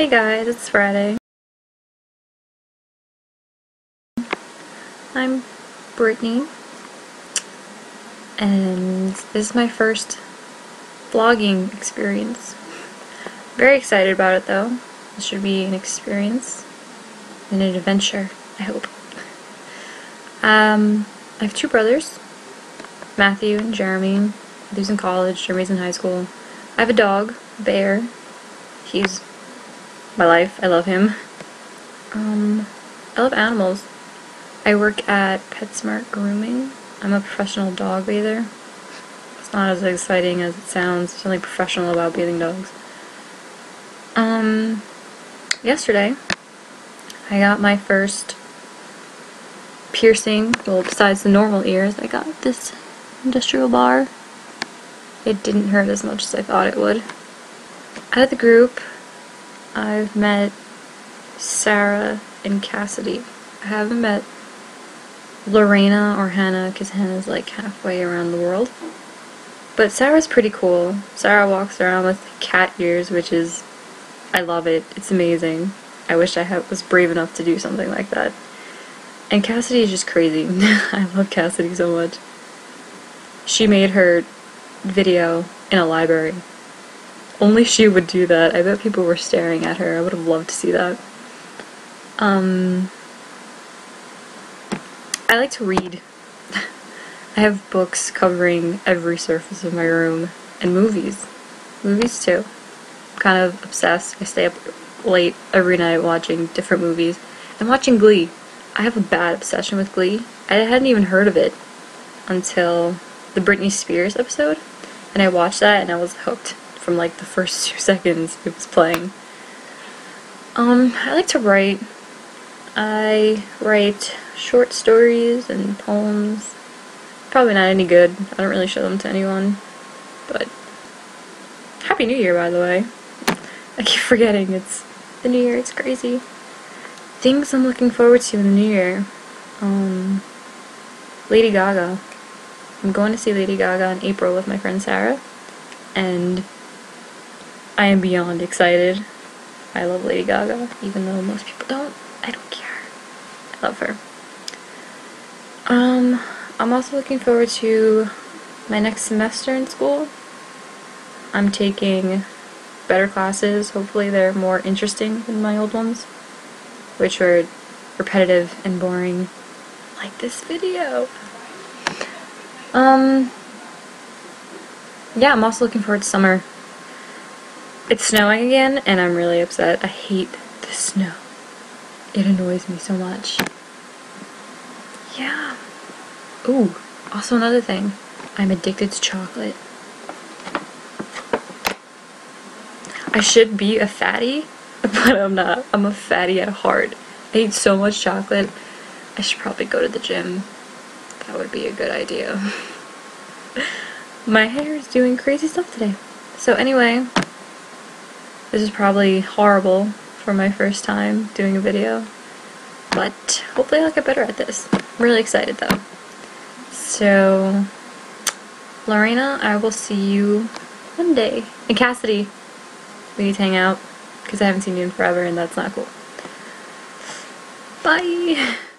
Hey guys, it's Friday. I'm Brittny, and this is my first vlogging experience. Very excited about it though. This should be an experience and an adventure, I hope. Um, I have two brothers, Matthew and Jeremy. Matthew's in college, Jeremy's in high school. I have a dog, Bear. He's my life. I love him. Um, I love animals. I work at PetSmart Grooming. I'm a professional dog bather. It's not as exciting as it sounds. There's nothing professional about bathing dogs. Um, yesterday, I got my first piercing. Well, besides the normal ears, I got this industrial bar. It didn't hurt as much as I thought it would. Out of the group, I've met Sarah and Cassidy. I haven't met Lorena or Hannah because Hannah's like halfway around the world. But Sarah's pretty cool. Sarah walks around with cat ears, which is, I love it. It's amazing. I wish I had, was brave enough to do something like that. And Cassidy is just crazy. I love Cassidy so much. She made her video in a library. Only she would do that. I bet people were staring at her. I would have loved to see that. Um, I like to read. I have books covering every surface of my room and movies. Movies too. I'm kind of obsessed. I stay up late every night watching different movies. I'm watching Glee. I have a bad obsession with Glee. I hadn't even heard of it until the Britney Spears episode, and I watched that and I was hooked from like the first two seconds it was playing. Um, I like to write. I write short stories and poems. Probably not any good. I don't really show them to anyone. But Happy New Year, by the way. I keep forgetting it's the New Year. It's crazy. Things I'm looking forward to in the New Year. Um, Lady Gaga. I'm going to see Lady Gaga in April with my friend Sarah, and I am beyond excited. I love Lady Gaga, even though most people don't. I don't care. I love her. Um, I'm also looking forward to my next semester in school. I'm taking better classes. Hopefully they're more interesting than my old ones, which were repetitive and boring, like this video. Um, yeah, I'm also looking forward to summer. It's snowing again, and I'm really upset. I hate the snow. It annoys me so much. Yeah. Ooh, also another thing. I'm addicted to chocolate. I should be a fatty, but I'm not. I'm a fatty at heart. I eat so much chocolate. I should probably go to the gym. That would be a good idea. My hair is doing crazy stuff today. So anyway, this is probably horrible for my first time doing a video, but hopefully I'll get better at this. I'm really excited though. So, Lorena, I will see you Monday. And Cassidy, we need to hang out because I haven't seen you in forever and that's not cool. Bye!